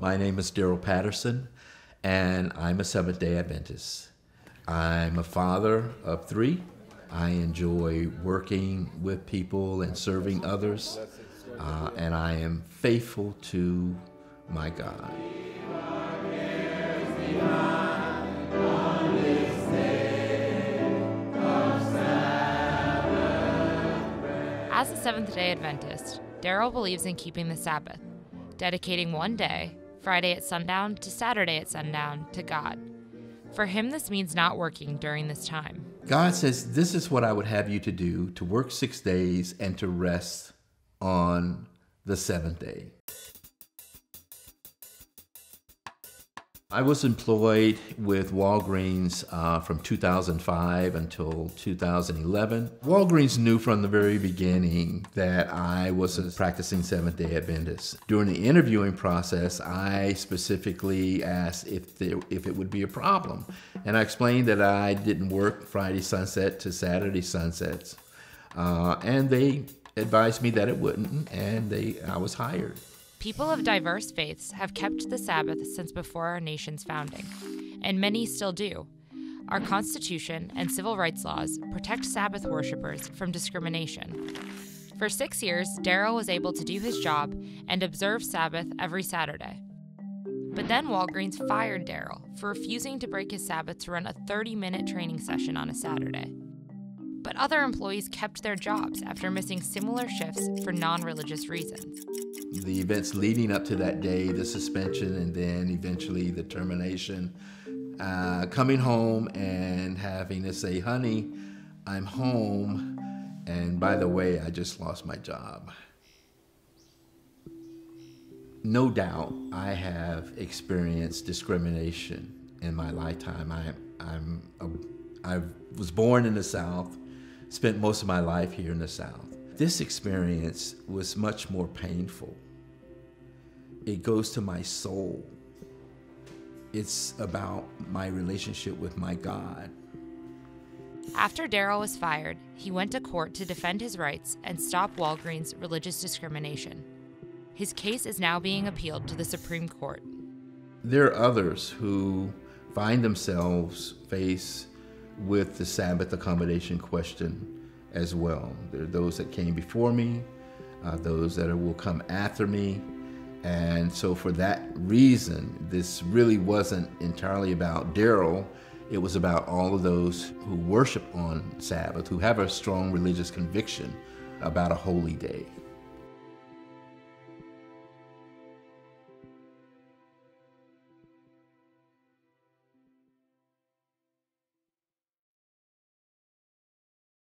My name is Darrell Patterson, and I'm a Seventh day Adventist. I'm a father of three. I enjoy working with people and serving others, uh, and I am faithful to my God. As a Seventh day Adventist, Darrell believes in keeping the Sabbath, dedicating one day, Friday at sundown to Saturday at sundown, to God. For him, this means not working during this time. God says, This is what I would have you to do to work six days and to rest on the seventh day. I was employed with Walgreens uh, from 2005 until 2011. Walgreens knew from the very beginning that I was a practicing Seventh day Adventist. During the interviewing process, I specifically asked if, there, if it would be a problem. And I explained that I didn't work Friday sunset to Saturday sunsets. Uh, and they advised me that it wouldn't, and they, I was hired. People of diverse faiths have kept the Sabbath since before our nation's founding, and many still do. Our Constitution and civil rights laws protect Sabbath worshippers from discrimination. For six years, Darrell was able to do his job and observe Sabbath every Saturday. But then Walgreens fired Darrell for refusing to break his Sabbath to run a 30 minute training session on a Saturday. But other employees kept their jobs after missing similar shifts for non religious reasons the events leading up to that day, the suspension, and then eventually the termination. Uh, coming home and having to say, honey, I'm home. And by the way, I just lost my job. No doubt I have experienced discrimination in my lifetime. I, I'm a, I was born in the South, spent most of my life here in the South. This experience was much more painful. It goes to my soul. It's about my relationship with my God. After Darrell was fired, he went to court to defend his rights and stop Walgreens' religious discrimination. His case is now being appealed to the Supreme Court. There are others who find themselves faced with the Sabbath accommodation question as well. There are those that came before me, uh, those that will come after me. And so, for that reason, this really wasn't entirely about Darrell. It was about all of those who worship on Sabbath, who have a strong religious conviction about a holy day.